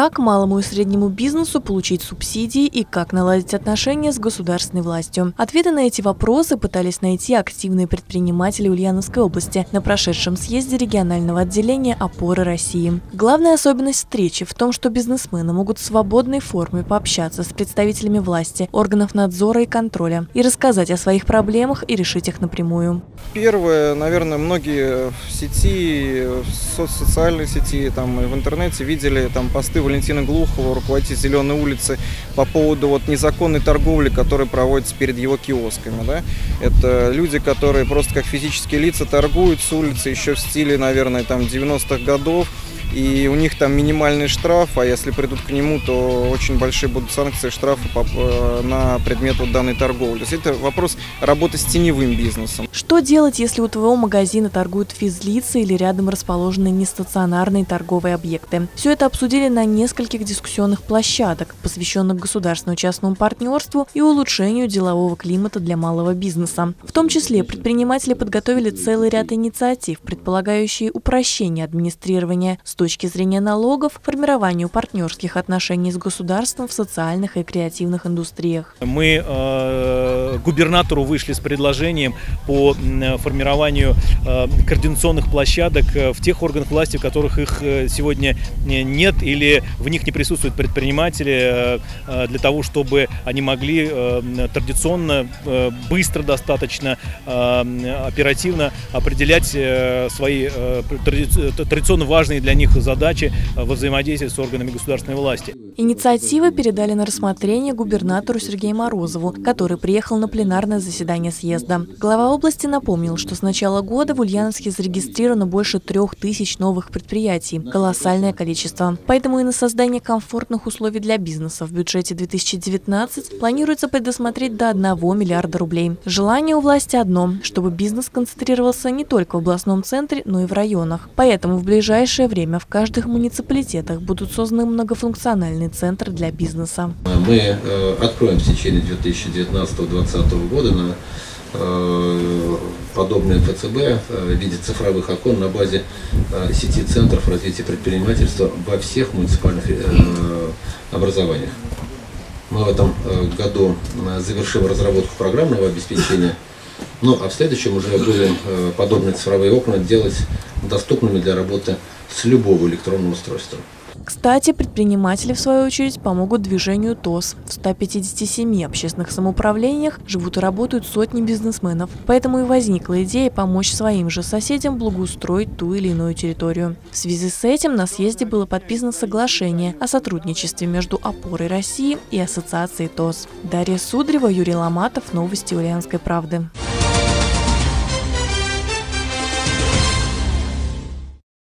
Как малому и среднему бизнесу получить субсидии и как наладить отношения с государственной властью? Ответы на эти вопросы пытались найти активные предприниматели Ульяновской области на прошедшем съезде регионального отделения «Опоры России». Главная особенность встречи в том, что бизнесмены могут в свободной форме пообщаться с представителями власти, органов надзора и контроля и рассказать о своих проблемах и решить их напрямую. Первое, наверное, многие в сети, в социальной сети, там, в интернете видели там посты посты Валентина Глухова, руководитель «Зеленой улицы», по поводу вот незаконной торговли, которая проводится перед его киосками. Да? Это люди, которые просто как физические лица торгуют с улицы еще в стиле, наверное, там 90-х годов и у них там минимальный штраф, а если придут к нему, то очень большие будут санкции, штрафы э, на предмет вот данной торговли. То есть это вопрос работы с теневым бизнесом. Что делать, если у твоего магазина торгуют физлицы или рядом расположены нестационарные торговые объекты? Все это обсудили на нескольких дискуссионных площадок, посвященных государственному частному партнерству и улучшению делового климата для малого бизнеса. В том числе предприниматели подготовили целый ряд инициатив, предполагающие упрощение администрирования точки зрения налогов, формированию партнерских отношений с государством в социальных и креативных индустриях. Мы э, губернатору вышли с предложением по формированию э, координационных площадок э, в тех органах власти, в которых их э, сегодня нет или в них не присутствуют предприниматели, э, для того, чтобы они могли э, традиционно, э, быстро достаточно, э, оперативно определять э, свои э, традиционно важные для них их задачи э, во взаимодействии с органами государственной власти. Инициативы передали на рассмотрение губернатору Сергею Морозову, который приехал на пленарное заседание съезда. Глава области напомнил, что с начала года в Ульяновске зарегистрировано больше трех тысяч новых предприятий. Колоссальное количество. Поэтому и на создание комфортных условий для бизнеса в бюджете 2019 планируется предусмотреть до 1 миллиарда рублей. Желание у власти одно – чтобы бизнес концентрировался не только в областном центре, но и в районах. Поэтому в ближайшее время в каждых муниципалитетах будут созданы многофункциональные центры для бизнеса. Мы э, откроем в течение 2019-2020 года на э, подобные ФЦБ э, в виде цифровых окон на базе сети центров развития предпринимательства во всех муниципальных образованиях. Мы в этом году завершим разработку программного обеспечения, ну а в следующем уже будем подобные цифровые окна делать доступными для работы с любого электронного устройства. Кстати, предприниматели, в свою очередь, помогут движению ТОС. В 157 общественных самоуправлениях живут и работают сотни бизнесменов. Поэтому и возникла идея помочь своим же соседям благоустроить ту или иную территорию. В связи с этим на съезде было подписано соглашение о сотрудничестве между «Опорой России» и Ассоциацией ТОС. Дарья Судрева, Юрий Ломатов, Новости Ульяновской правды.